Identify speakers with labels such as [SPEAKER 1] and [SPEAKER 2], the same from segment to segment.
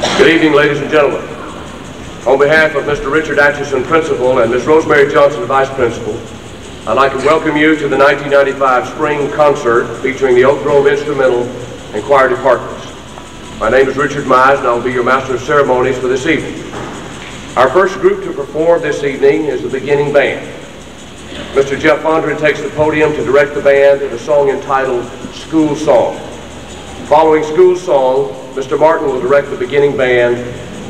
[SPEAKER 1] Good evening, ladies and gentlemen. On behalf of Mr. Richard Atchison, Principal, and Ms. Rosemary Johnson, Vice Principal, I'd like to welcome you to the 1995 Spring Concert featuring the Oak Grove Instrumental and Choir Departments. My name is Richard Mize, and I will be your Master of Ceremonies for this evening. Our first group to perform this evening is the beginning band. Mr. Jeff Fondren takes the podium to direct the band in a song entitled School Song. Following School Song, Mr. Martin will direct the beginning band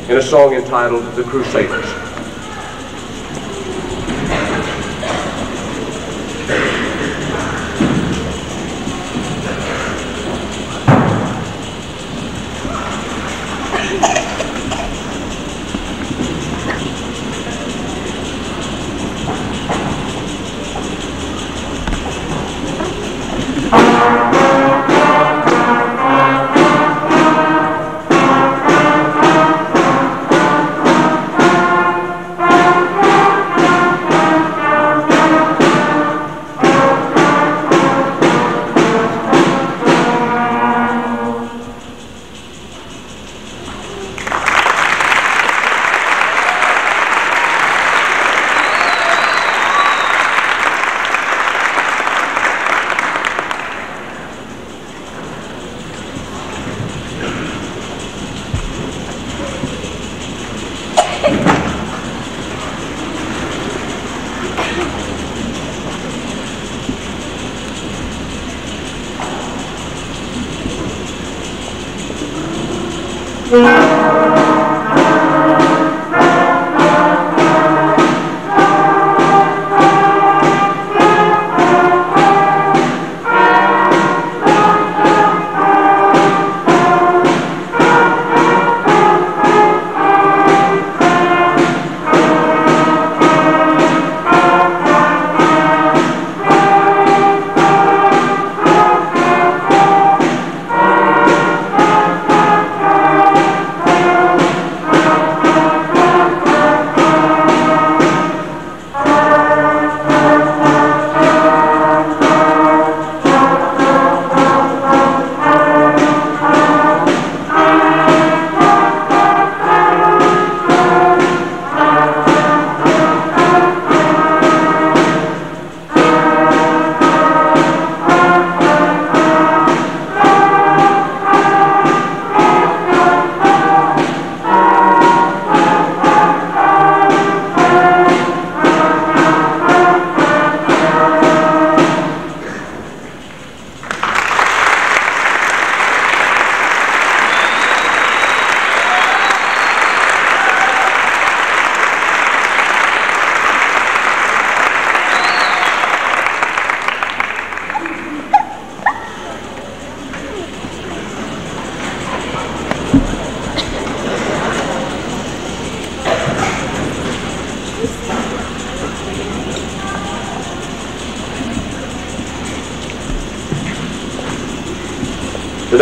[SPEAKER 1] in a song entitled The Crusaders.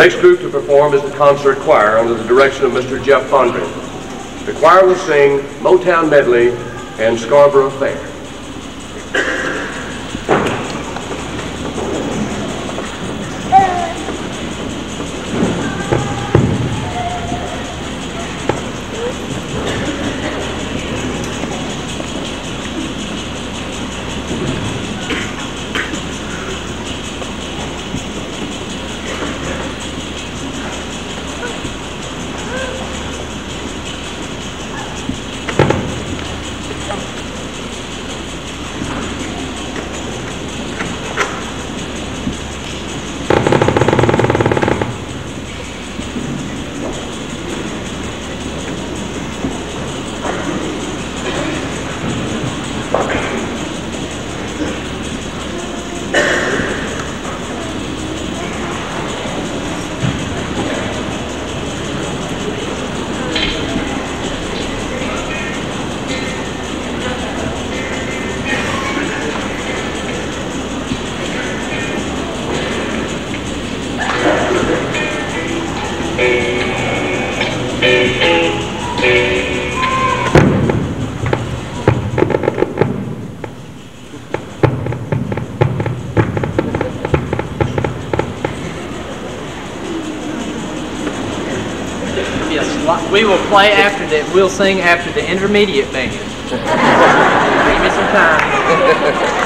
[SPEAKER 1] Next group to perform is the concert choir under the direction of Mr. Jeff Fondren. The choir will sing Motown Medley and Scarborough Fair.
[SPEAKER 2] Play after that. we'll sing after the intermediate band. Give me some time.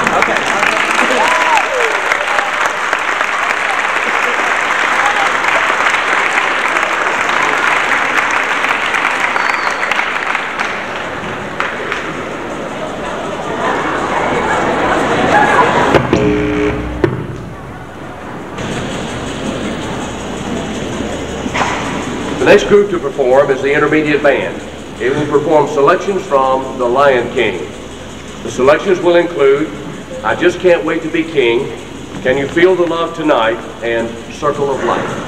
[SPEAKER 1] Next group to perform is the intermediate band. It will perform selections from The Lion King. The selections will include I Just Can't Wait to Be King, Can You Feel the Love Tonight, and Circle of Life.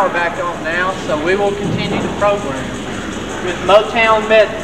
[SPEAKER 3] power back on now, so we will continue the program with Motown
[SPEAKER 1] Med.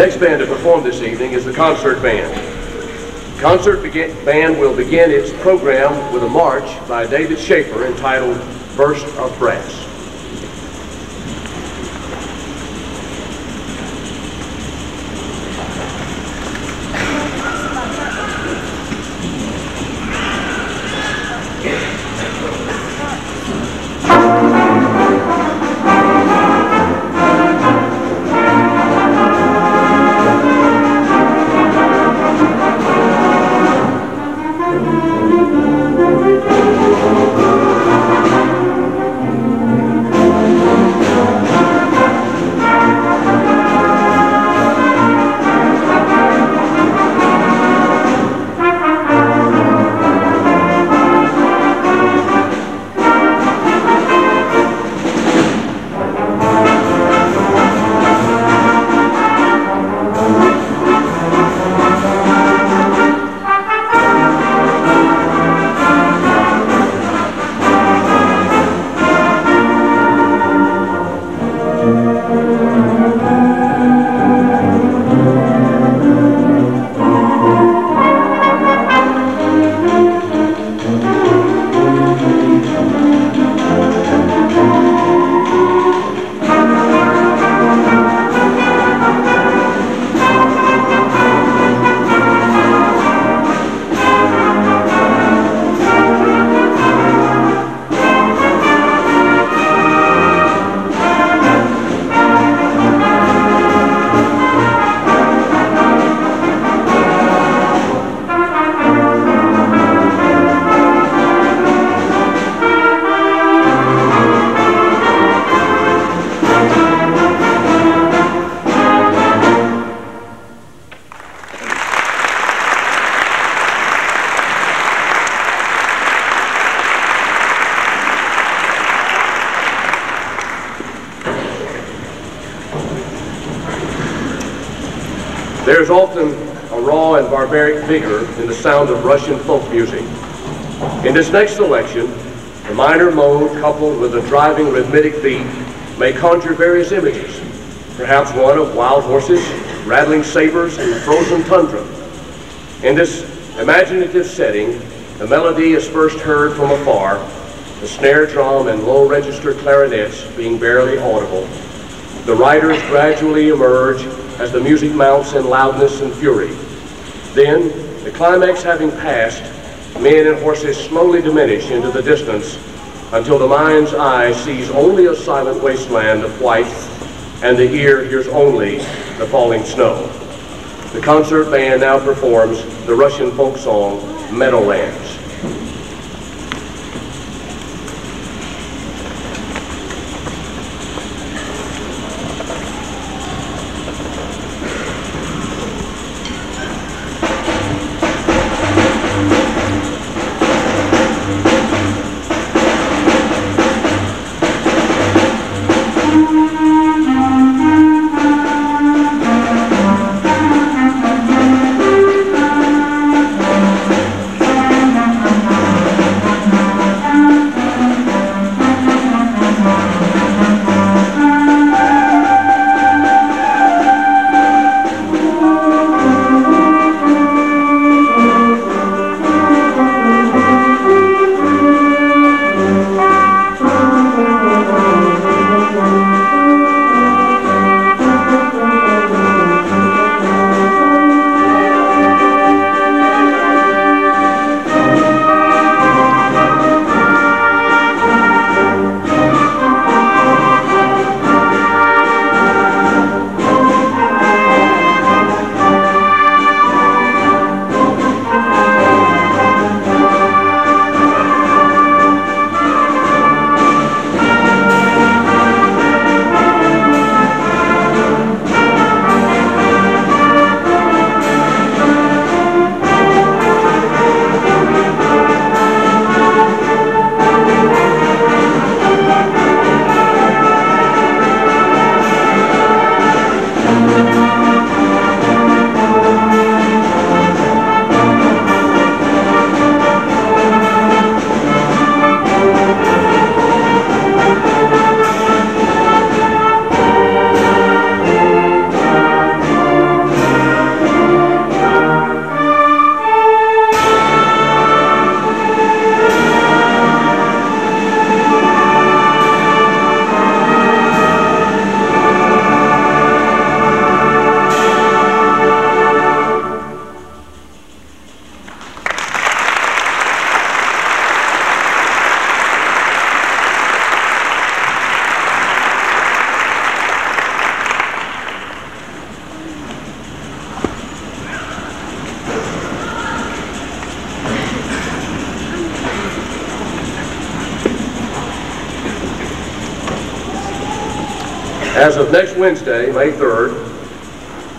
[SPEAKER 1] Next band to perform this evening is the concert band. Concert band will begin its program with a march by David Schaefer entitled Burst of Brass. There is often a raw and barbaric vigor in the sound of Russian folk music. In this next selection, the minor mode coupled with a driving rhythmic beat may conjure various images, perhaps one of wild horses, rattling sabers, and frozen tundra. In this imaginative setting, the melody is first heard from afar, the snare drum and low register clarinets being barely audible. The riders gradually emerge as the music mounts in loudness and fury. Then, the climax having passed, men and horses slowly diminish into the distance until the mind's eye sees only a silent wasteland of white and the ear hears only the falling snow. The concert band now performs the Russian folk song, Meadowlands. Of next Wednesday, May 3rd,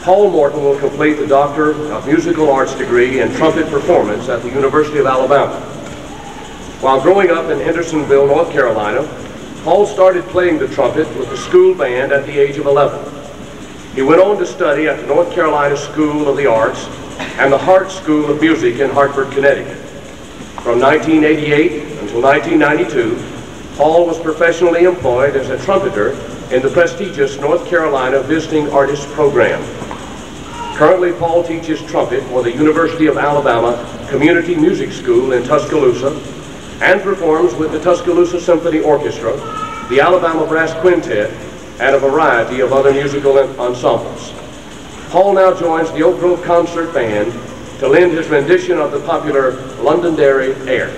[SPEAKER 1] Paul Morton will complete the Doctor of Musical Arts degree in trumpet performance at the University of Alabama. While growing up in Hendersonville, North Carolina, Paul started playing the trumpet with the school band at the age of 11. He went on to study at the North Carolina School of the Arts and the Hartt School of Music in Hartford, Connecticut. From 1988 until 1992, Paul was professionally employed as a trumpeter in the prestigious North Carolina Visiting Artist Program. Currently, Paul teaches trumpet for the University of Alabama Community Music School in Tuscaloosa and performs with the Tuscaloosa Symphony Orchestra, the Alabama Brass Quintet, and a variety of other musical ensembles. Paul now joins the Oak Grove Concert Band to lend his rendition of the popular Londonderry air.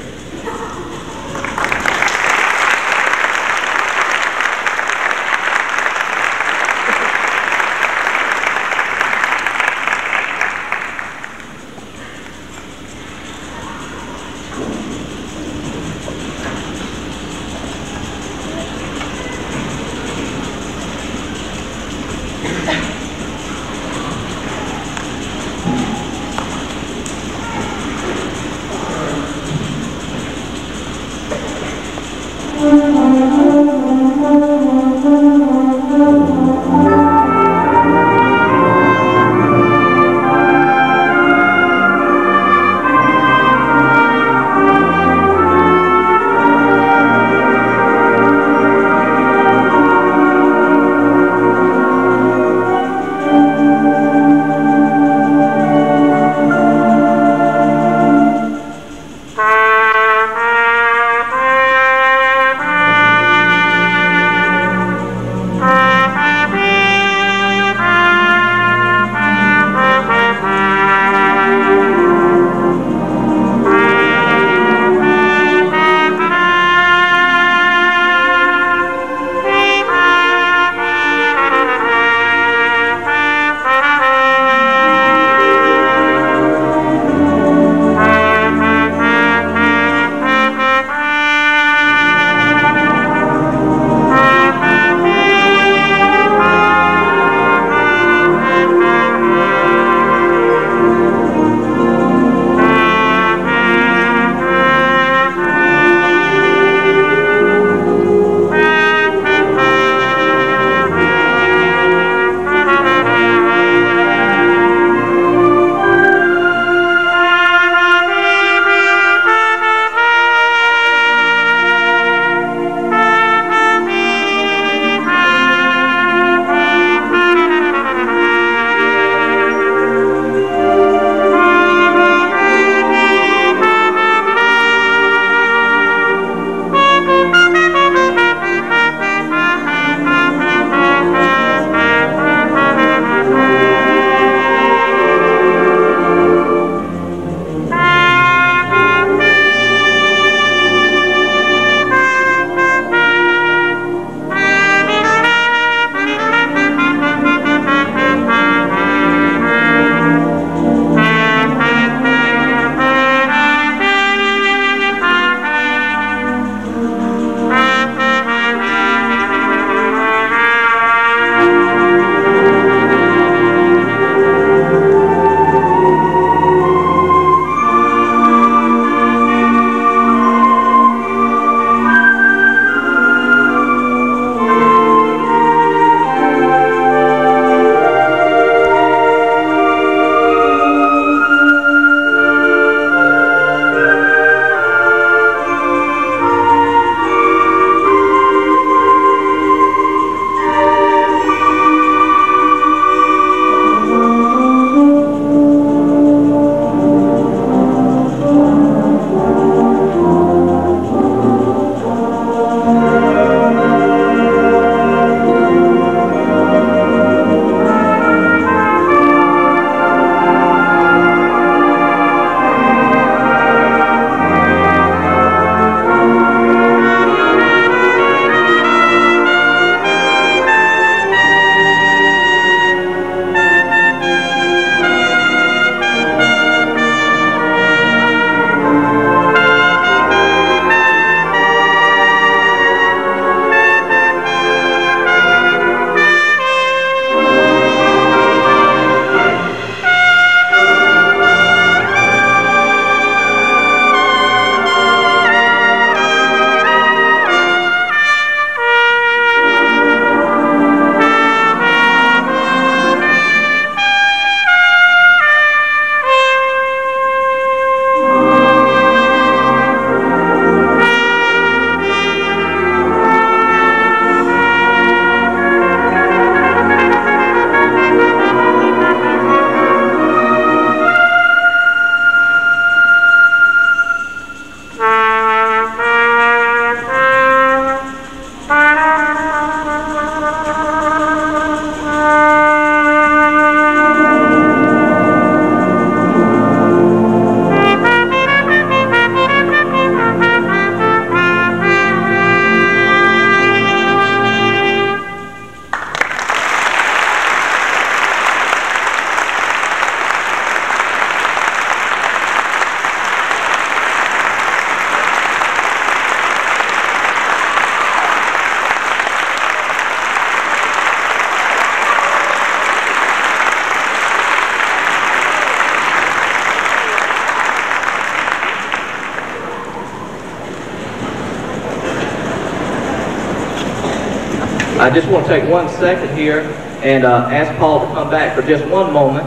[SPEAKER 4] I just want to take one second here and uh, ask Paul to come back for just one moment.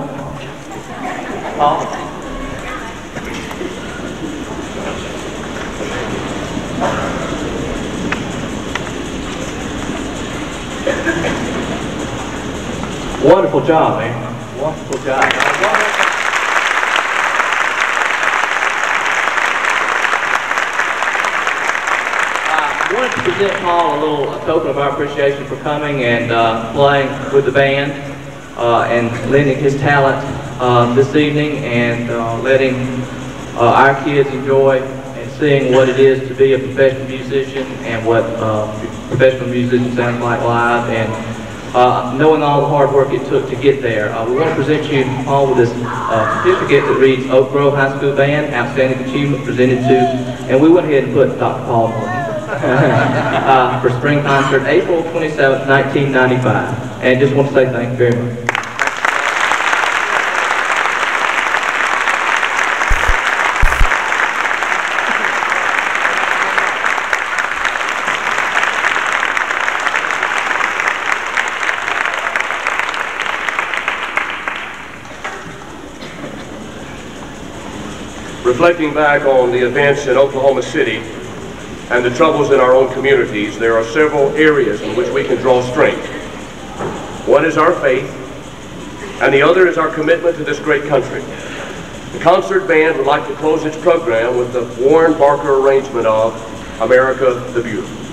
[SPEAKER 4] Paul? Wonderful job, man. Wonderful job. I wanted to present Paul a little a token of our appreciation for coming and uh, playing with the band uh, and lending his talent uh, this evening and uh, letting uh, our kids enjoy and seeing what it is to be a professional musician and what uh, professional musician sounds like live and knowing all the hard work it took to get there. We want to present you, Paul, with this certificate that reads Oak Grove High School Band, Outstanding Achievement presented to, and we went ahead and put Dr. Paul Morton uh, for spring concert, April 27, 1995. And just want to say thank you very much.
[SPEAKER 1] Reflecting back on the events in Oklahoma City and the troubles in our own communities, there are several areas in which we can draw strength. One is our faith, and the other is our commitment to this great country. The concert band would like to close its program with the Warren Barker arrangement of America the Beautiful.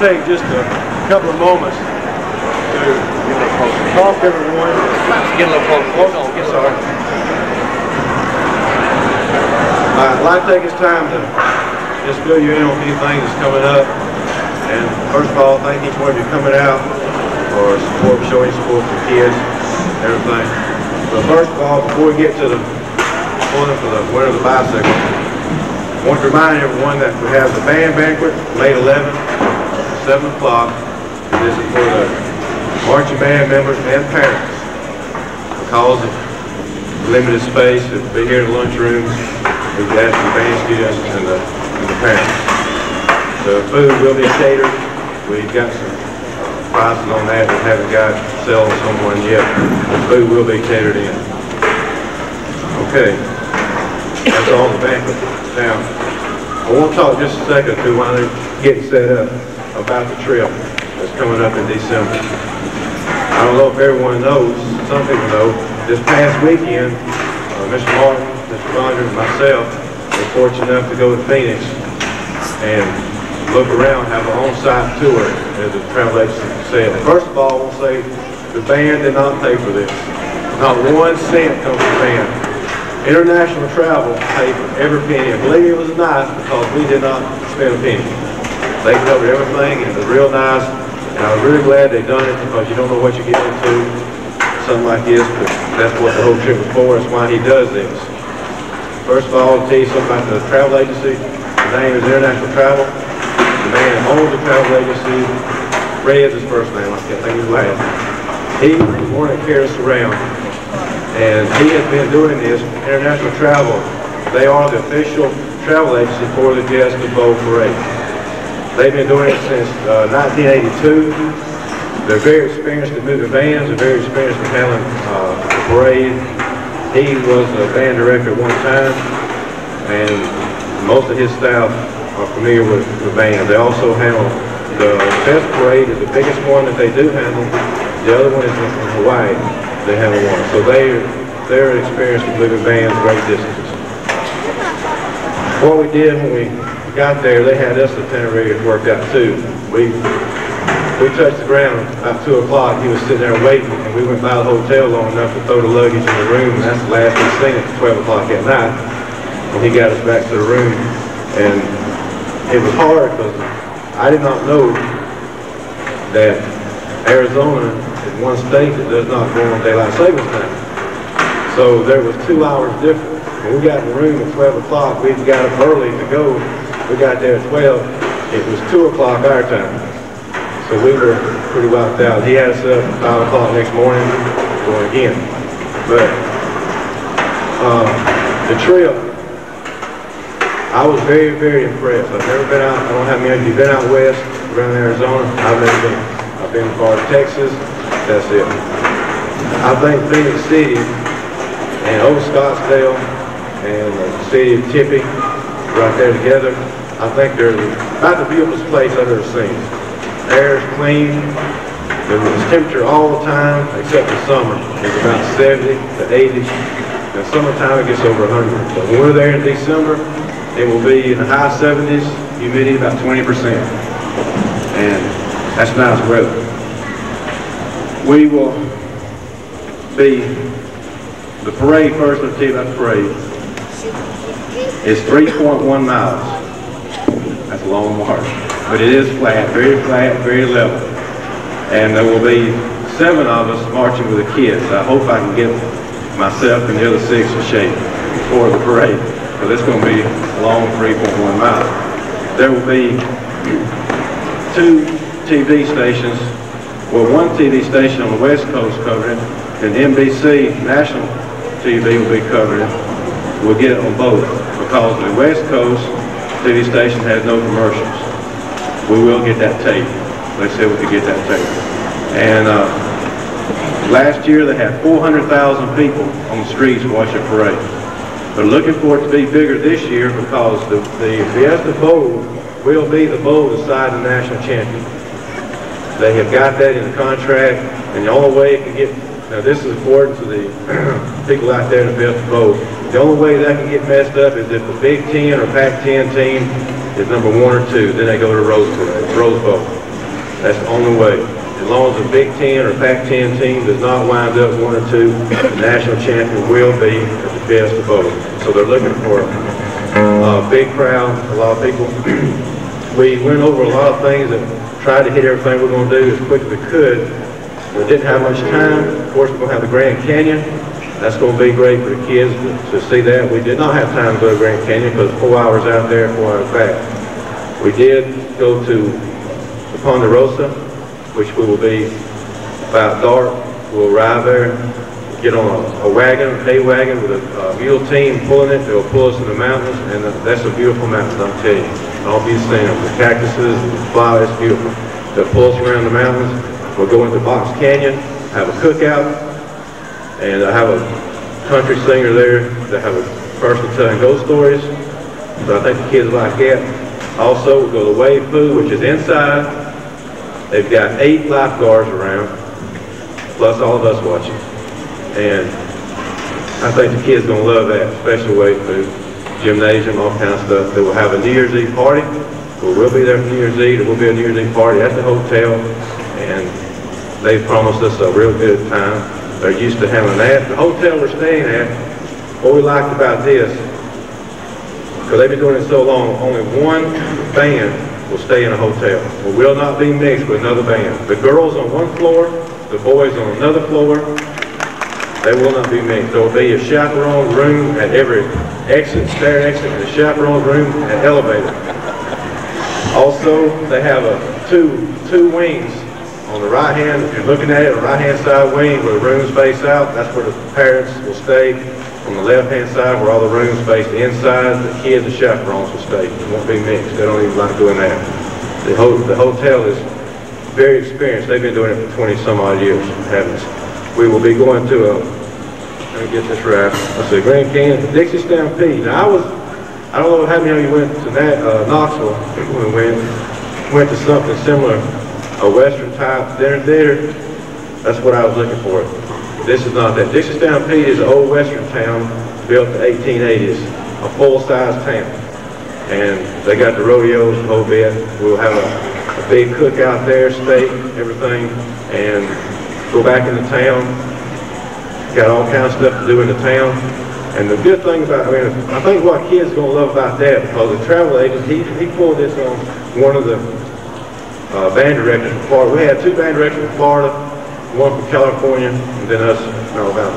[SPEAKER 5] Take just a couple of moments to talk to everyone.
[SPEAKER 1] Get a little closer. Get
[SPEAKER 5] Sorry. I'd like to take this time to just fill you in on a few things that's coming up. And first of all, thank each one of you coming out for support, showing support for kids, everything. But first of all, before we get to the one for the winner of the bicycle, I want to remind everyone that we have the band banquet, May 11th, 7 o'clock. This is for the marching band members and parents. Because of limited space, it'll be here in the lunchroom. We've asked the band students and the, and the parents. The food will be catered. We've got some uh, prices on that. We haven't got selling someone yet. The food will be catered in. Okay. That's all the banquet. Now, I want to talk just a second to while they're getting set up about the trip that's coming up in December. I don't know if everyone knows, some people know, this past weekend, uh, Mr. Martin, Mr. Rogers, and myself were fortunate enough to go to Phoenix and look around, have an on-site tour as the travel agency said. First of all, I want to say the band did not pay for this. Not one cent comes from the band. International travel paid for every penny. I believe it was nice because we did not spend a penny. They covered everything and it was real nice. And I was really glad they done it because you don't know what you get into, something like this, but that's what the whole trip was for. That's why he does this. First of all, I'll tell you something about the travel agency. The name is International Travel. The man that owns the travel agency, Red's his first name, I can't think of his last. He was the one that us around. And he has been doing this, international travel. They are the official travel agency for the Fiesta Bowl Parade. They've been doing it since uh, 1982. They're very experienced in moving vans. They're very experienced in handling uh, the parade. He was a band director at one time, and most of his staff are familiar with the band. They also handle the best parade is the biggest one that they do handle. The other one is in Hawaii. They handle one. So they they're experienced in moving vans great distances. What we did when we got there, they had us itinerary worked out too. We we touched the ground about two o'clock. He was sitting there waiting, and we went by the hotel long enough to throw the luggage in the room, and that's the last we seen it at twelve o'clock at night. And he got us back to the room, and it was hard because I did not know that Arizona is one state that does not go on daylight savings time. So there was two hours difference. When we got in the room at 12 o'clock, we got up early to go. We got there at 12. It was 2 o'clock our time. So we were pretty wiped out. He had us up at 5 o'clock next morning, going again. But uh, the trip, I was very, very impressed. I've never been out, I don't have many of you been out west, around Arizona. I've never been. I've been far as Texas, that's it. I think Phoenix City and Old Scottsdale and the city of Tempe, right there together, I think they're about the beautifulest place I've ever seen. Air is clean, there's temperature all the time, except in summer. It's about 70 to 80. In summertime, it gets over 100. But when we're there in December, it will be in the high 70s, humidity about 20%. And that's nice weather. We will be, the parade first, let's tell you about the parade. It's 3.1 miles. That's a long march. But it is flat, very flat, very level. And there will be seven of us marching with the kids. I hope I can get myself and the other six in shape before the parade. But it's going to be a long 3.1 miles. There will be two TV stations. Well, one TV station on the West Coast covering and NBC National TV will be covering. We'll get it on both because the West Coast TV station has no commercials. We will get that tape. They said we could get that tape. And uh, last year they had 400,000 people on the streets watching parade. They're looking for it to be bigger this year because the, the Fiesta Bowl will be the bowl decide the national champion. They have got that in the contract, and the only way it can get, now this is important to the people out there in the Fiesta Bowl, The only way that can get messed up is if the Big Ten or Pac-10 team is number one or two, then they go to Rose Bowl. Rose Bowl. That's the only way. As long as the Big Ten or Pac-10 team does not wind up one or two, the national champion will be at the best of both. So they're looking for a big crowd, a lot of people. We went over a lot of things and tried to hit everything we're going to do as quick as we could. We didn't have much time. Of course, we're going to have the Grand Canyon. That's going to be great for the kids to, see that. We did not have time to go to Grand Canyon because four hours out there, four hours back. We did go to the Ponderosa, which we will be about dark. We'll arrive there, get on a, wagon, a wagon, hay wagon with a, a mule team pulling it. They'll pull us in the mountains, and that's a beautiful mountain, I'll tell you. All these things, the cactuses, the flowers, beautiful. They'll pull us around the mountains. We'll go into Box Canyon, have a cookout, and I have a country singer there that have a person telling ghost stories. So I think the kids like that. Also, we'll go to Wave Pool, which is inside. They've got eight lifeguards around, plus all of us watching. And I think the kids gonna love that, especially Wave Pool, gymnasium, all kind of stuff. They will have a New Year's Eve party. We will be there for New Year's Eve. There will be a New Year's Eve party at the hotel, and they promised us a real good time. They're used to handling that. The hotel we're staying at, what we liked about this, because they've been doing it so long, only one band will stay in a hotel. We will not be mixed with another band. The girls on one floor, the boys on another floor, they will not be mixed. There will be a chaperone room at every exit, stair exit, and a chaperone room and elevator. Also, they have a two two wings on the right hand. If you're looking at it, the right hand side wing where the rooms face out, that's where the parents will stay. On the left hand side where all the rooms face inside, the kids and chaperones will stay. It won't be mixed. They don't even like doing that. The, ho the hotel is very experienced. They've been doing it for 20 some odd years. Haven't. We will be going to a, let me get this right, let's see, Grand Canyon, Dixie Stampede. Now I was, I don't know how many of you went to that, uh, Knoxville, when we went, went to something similar, a Western type dinner theater. That's what I was looking for. This is not that. Dixie Stampede is an old Western town built in the 1880s, a full-size town. And they got the rodeos a whole bit. We'll have a, a big cookout there, steak, everything, and go back into town. Got all kinds of stuff to do in the town. And the good thing about, I mean, I think what kids are gonna love about that, because the travel agent, he, he pulled this on one of the uh, band directors from Florida. We had two band directors from Florida, one from California, and then us from Alabama.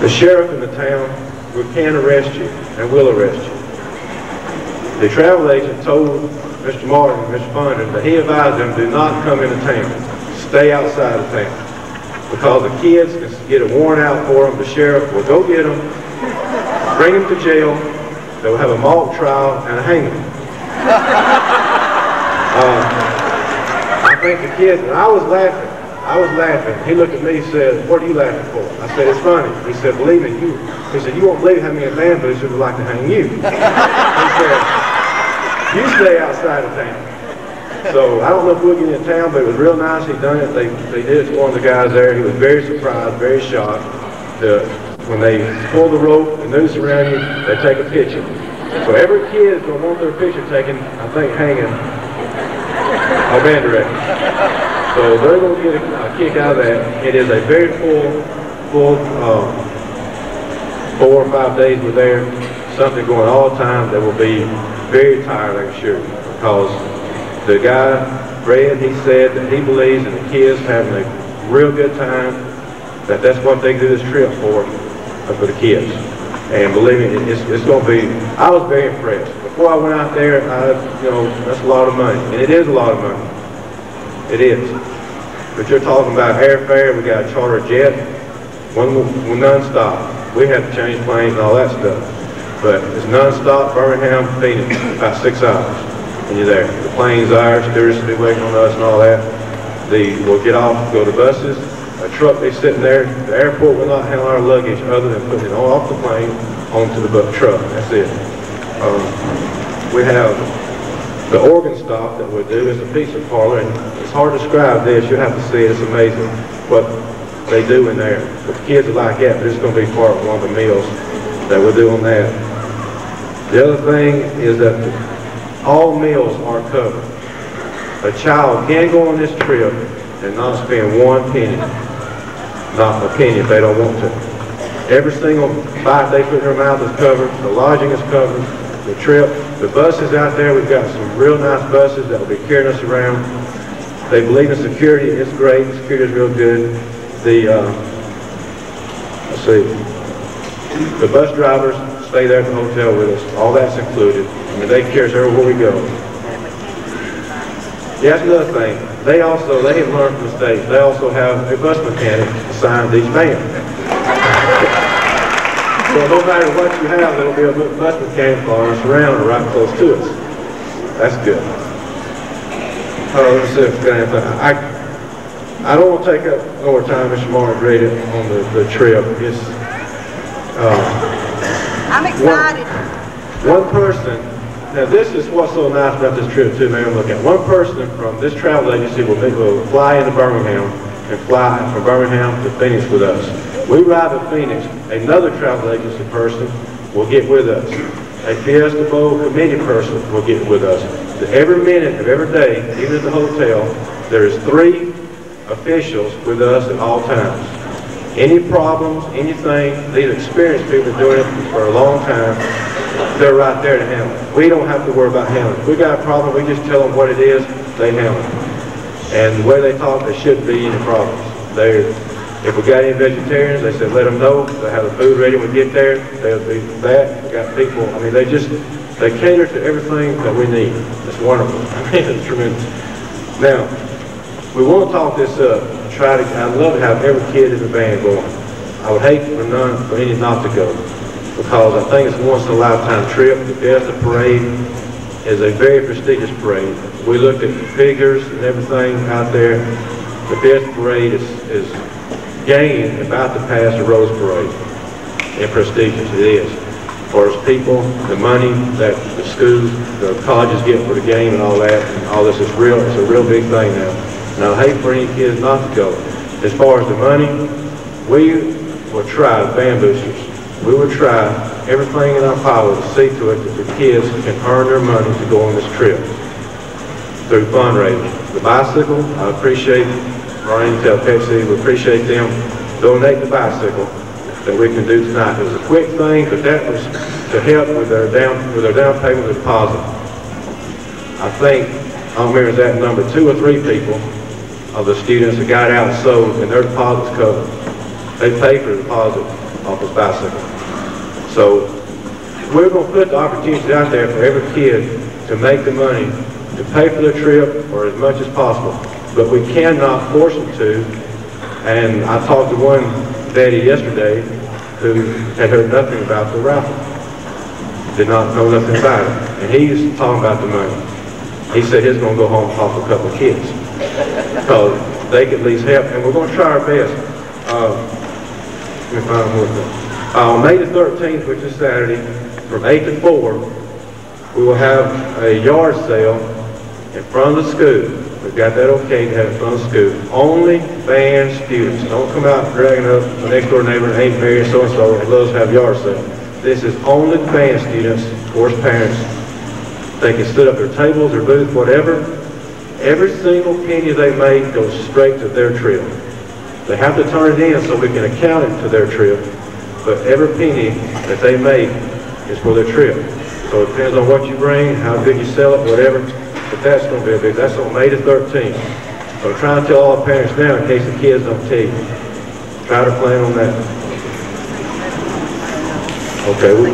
[SPEAKER 5] The sheriff in the town, we can arrest you and will arrest you. The travel agent told Mr. Martin, Mr. Ponder, that he advised them, do not come into town. Stay outside of town. Because the kids can get a warrant out for them, the sheriff will go get them, bring them to jail, they will have a mock trial and a hanging. Uh, I think the kids, and I was laughing, I was laughing. He looked at me and said, what are you laughing for? I said, it's funny. He said, believe me, you, he said, you won't believe how many boosters would like to hang you. He said, you stay outside of town. So I don't know if we'll get in town, but it was real nice. He done it. They, they did it to one of the guys there. He was very surprised, very shocked. The, when they pull the rope, the noose around you, they take a picture. So every kid is going to want their picture taken, I think, hanging band director. So they're going to get a, a kick out of that. It is a very full, full, um, four or five days we're there. Something going all the time that will be very tired, I'm sure, because the guy, Fred, he said that he believes in the kids having a real good time, that that's what they do this trip for, uh, for the kids. And believe me, it's, it's going to be, I was very impressed. Before I went out there, I, you know, that's a lot of money. And it is a lot of money. It is. But you're talking about airfare, we got a charter jet, one, non-stop. We had to change planes and all that stuff. But it's non-stop, Birmingham, Phoenix, about six hours. And you're there. The plane's ours, stewardess will be waiting on us and all that. The, we'll get off, go to buses, a truck be sitting there. The airport will not handle our luggage other than putting it off the plane onto the truck. That's it. Um, we have the organ stop that we do is a pizza parlor, and it's hard to describe this. You have to see it. It's amazing. what they do in there. The kids like that, but it's gonna be part of one of the meals that we'll do on that. The other thing is that all meals are covered. A child can go on this trip and not spend one penny, not a penny if they don't want to. Every single bite they put in their mouth is covered, the lodging is covered, the trip, the buses out there, we've got some real nice buses that will be carrying us around. They believe in security, it's great, security is real good. The, uh, let's see, the bus drivers stay there at the hotel with us, all that's included. I mean, they us everywhere we go. Yeah, that's another thing. They also, they have learned from mistakes. They also have a bus mechanic assigned to each van. So no matter what you have, there'll be a bu- bus mechanic following us around or right close to us. That's good. Oh, let's see if I. I, I don't want to take up more time, Mr. Martin, graded on the, the trip. It's, uh,
[SPEAKER 6] I'm excited.
[SPEAKER 5] one person, now this is what's so nice about this trip too, man, look at. One person from this travel agency will, be- will fly into Birmingham and fly from Birmingham to Phoenix with us. We arrive at Phoenix, another travel agency person will get with us. A Fiesta Bowl committee person will get with us. Every minute of every day, even at the hotel, there's three officials with us at all times. Any problems, anything, these experienced people are doing it for a long time, they're right there to handle it. We don't have to worry about handling it. If we got a problem, we just tell them what it is, they handle it. And the way they talk, there shouldn't be any problems. They, if we got any vegetarians, they said, let them know, they have the food ready when we get there, they'll be that, we got people, I mean, they just, they cater to everything that we need. It's wonderful. I mean, it's tremendous. Now, we want to talk this up, try to, I'd love to have every kid in the band going. I would hate for none, for any not to go, because I think it's a once in a lifetime trip. The Fiesta Parade is a very prestigious parade. We looked at figures and everything out there. The Fiesta Parade is, is gained about to pass the Rose Parade in prestigious it is. For as people, the money that the schools, the colleges get for the game and all that, and all this is real, it's a real big thing now. And I hate for any kids not to go. As far as the money, we will try, band boosters, we will try everything in our power to see to it that the kids can earn their money to go on this trip through fundraising. The bicycle, I appreciate, Ryan, tell Pepsi, we appreciate them donate the bicycle that we can do tonight. It was a quick thing, but that was to help with their down, with their down payment deposit. I think, I don't remember that number, two or three people of the students that got out and sold, and their deposit's covered. They pay for the deposit off this bicycle. So, we're gonna put the opportunities out there for every kid to make the money, to pay for the trip, or as much as possible. But we cannot force them to, and I talked to one daddy yesterday who had heard nothing about the raffle. Did not know nothing about it. And he's talking about the money. He said he's gonna go home and talk to a couple of kids. Because they could at least help, and we're gonna try our best. Uh, let me find one Uh, on May the thirteenth, which is Saturday, from eight to four, we will have a yard sale in front of the school. We've got that okay to have in front of the school. Only band students. Don't come out dragging up the next door neighbor, ain't Mary so-and-so, that to have yard sale. This is only band students, of course, parents. They can set up their tables, their booth, whatever. Every single penny they make goes straight to their trip. They have to turn it in so we can account it to their trip, but every penny that they make is for their trip. So it depends on what you bring, how good you sell it, whatever, but that's gonna be a big, that's on May the thirteenth. So I'm trying to tell all the parents now in case the kids don't take you. Try to plan on that. Okay, we,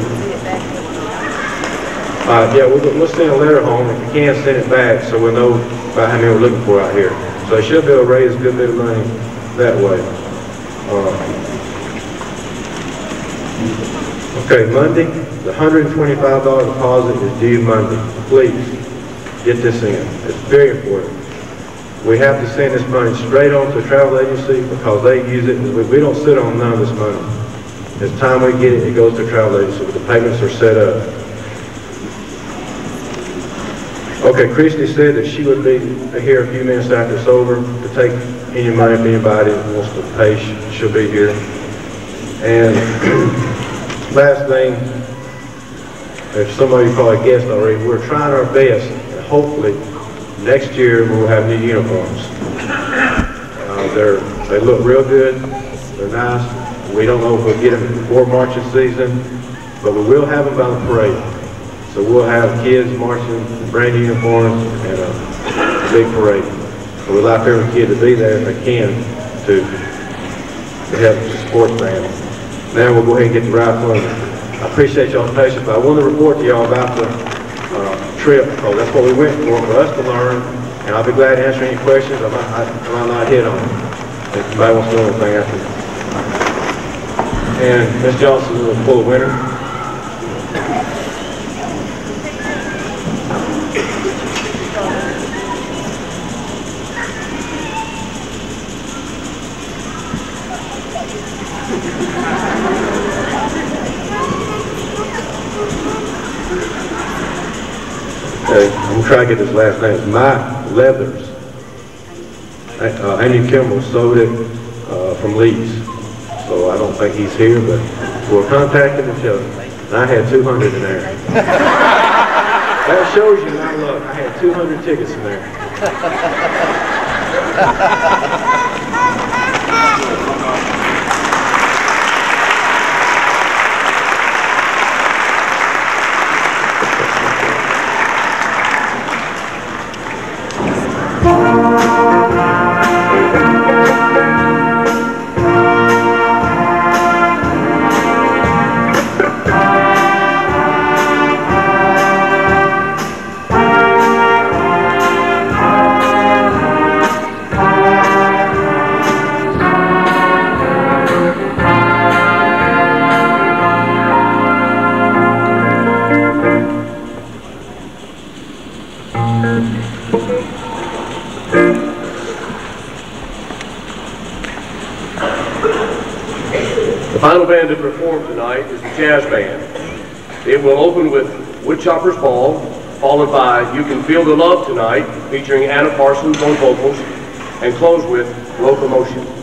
[SPEAKER 5] uh, yeah, we'll, we'll send a letter home, if you can, send it back, so we'll know about how many we're looking for out here. So they should be able to raise a good bit of money that way. Uh, Okay, Monday, the hundred and twenty-five dollar deposit is due Monday. Please, get this in. It's very important. We have to send this money straight on to the travel agency because they use it, we, don't sit on none of this money. It's time we get it, it goes to travel agency, the payments are set up. Okay, Christie said that she would be here a few minutes after it's over to take any money if anybody wants to pay, she'll be here. And last thing, if somebody probably guessed already, we're trying our best, and hopefully, next year we'll have new uniforms. Uh, they're, they look real good, they're nice. We don't know if we'll get them before marching season, but we will have them by the parade. So we'll have kids marching in brand new uniforms and a big parade. So we'd like every kid to be there if they can to, to help the sports Now we'll go ahead and get the rifle. I appreciate y'all's patience, but I want to report to y'all about the uh, trip. Oh, that's what we went for, for us to learn. And I'll be glad to answer any questions. I might, I might not hit on. If anybody wants to know anything after. And Ms. Johnson pull a winner. Okay, I'm trying to get this last name. It's Mike Leathers. Uh, Andy Kimball sold it, uh, from Leeds. So I don't think he's here, but we're contacting each other. And I had two hundred in there. That shows you my luck. I had two hundred tickets in there.
[SPEAKER 1] to perform tonight is the Jazz Band. It will open with Woodchopper's Ball, followed by You Can Feel the Love Tonight, featuring Anna Parsons on vocals, and close with Locomotion.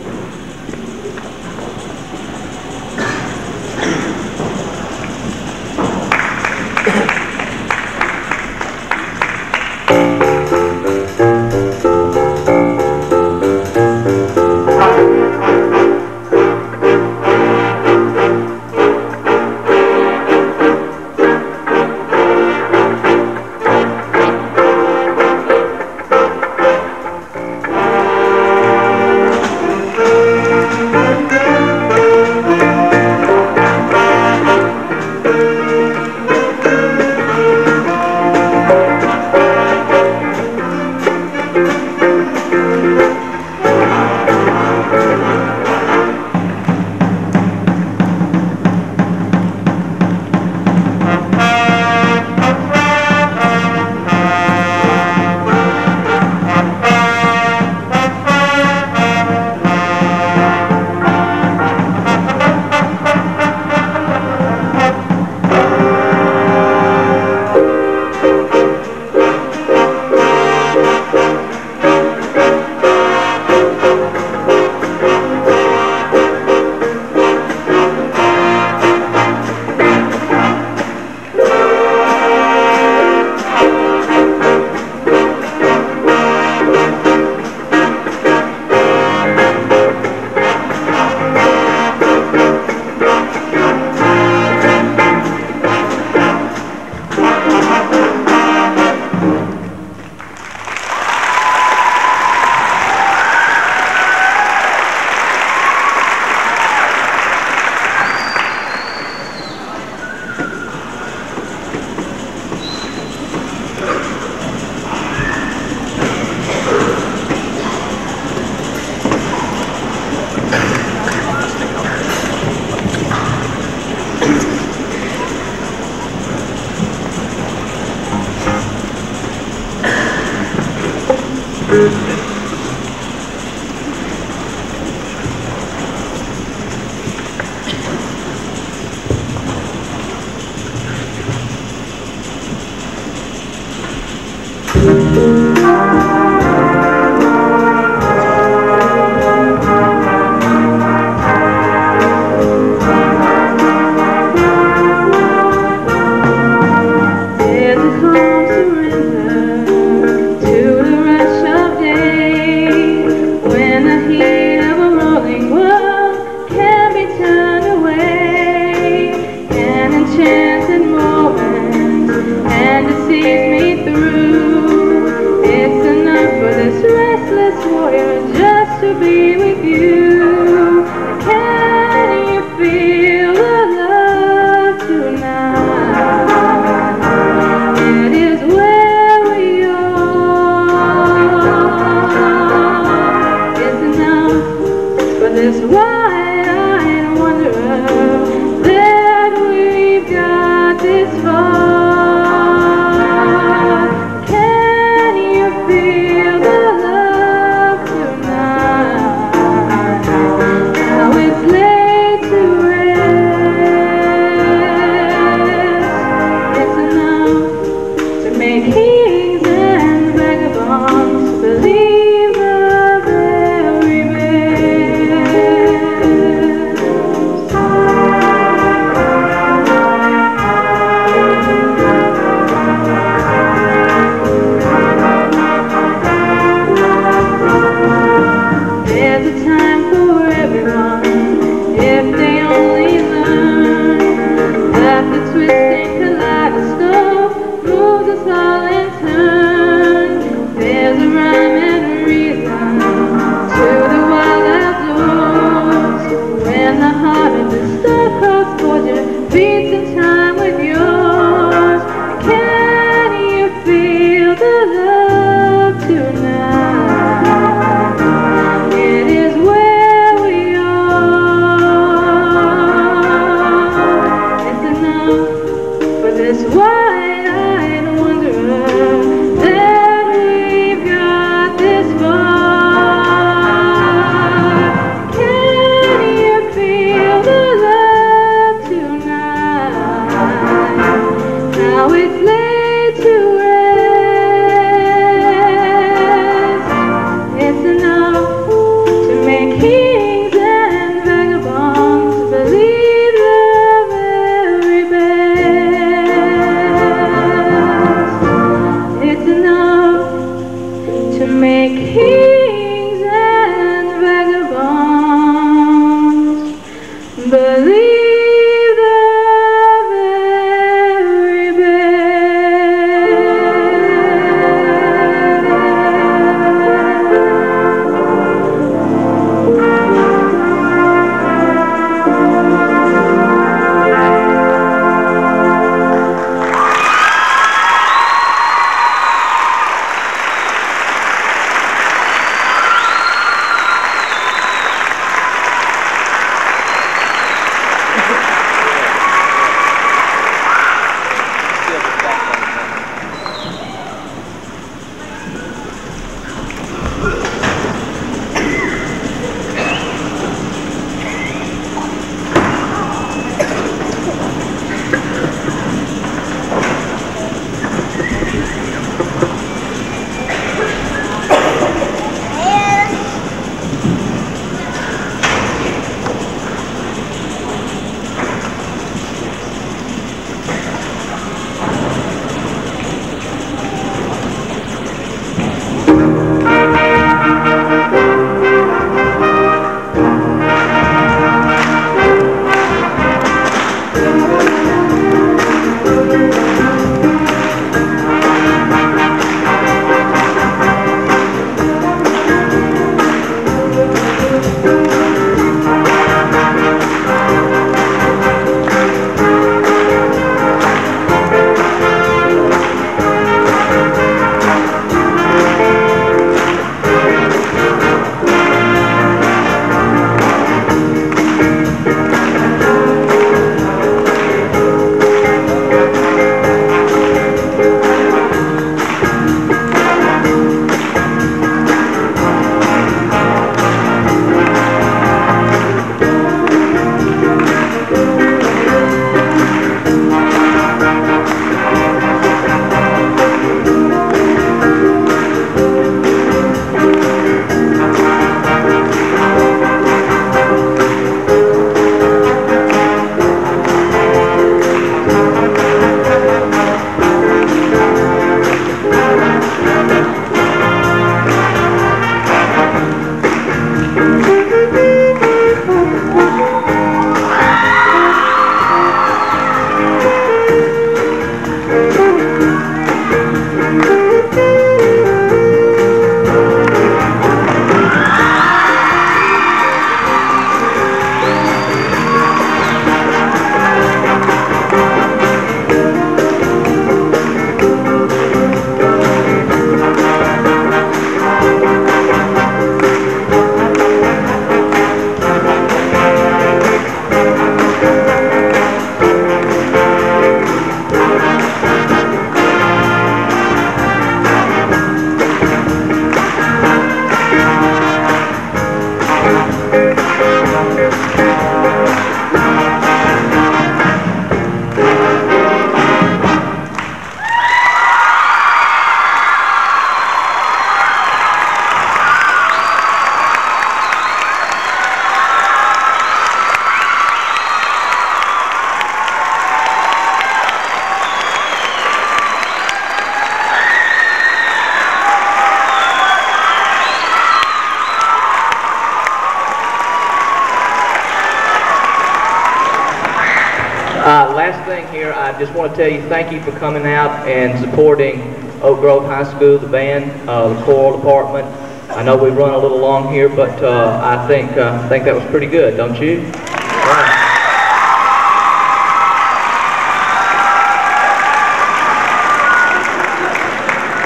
[SPEAKER 4] Want to tell you thank you for coming out and supporting Oak Grove High School, the band, uh, the choral department. I know we've run a little long here, but uh, I think uh, think that was pretty good, don't you?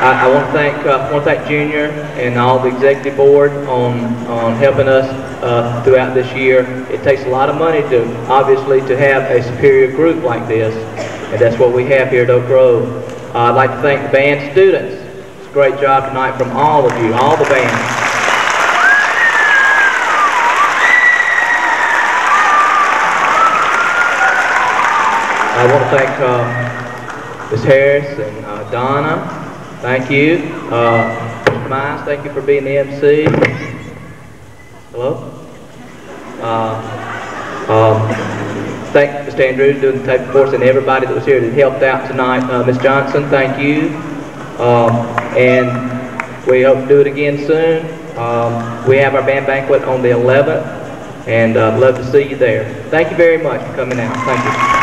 [SPEAKER 4] I, I want to thank uh, want to thank Junior and all the executive board on on helping us uh, throughout this year. It takes a lot of money to obviously to have a superior group like this, and that's what we have here at Oak Grove. Uh, I'd like to thank the band students. It's a great job tonight from all of you, all the bands. I want to thank uh, Ms. Harris and uh, Donna. Thank you. Uh. Mize, thank you for being the MC. Hello? Uh, um, thank Mr. Andrews doing the tape us and everybody that was here that helped out tonight. Uh, Ms. Johnson, thank you. Um, and we hope to do it again soon. Um, we have our band banquet on the 11th and uh, love to see you there. Thank you very much for coming out. Thank you.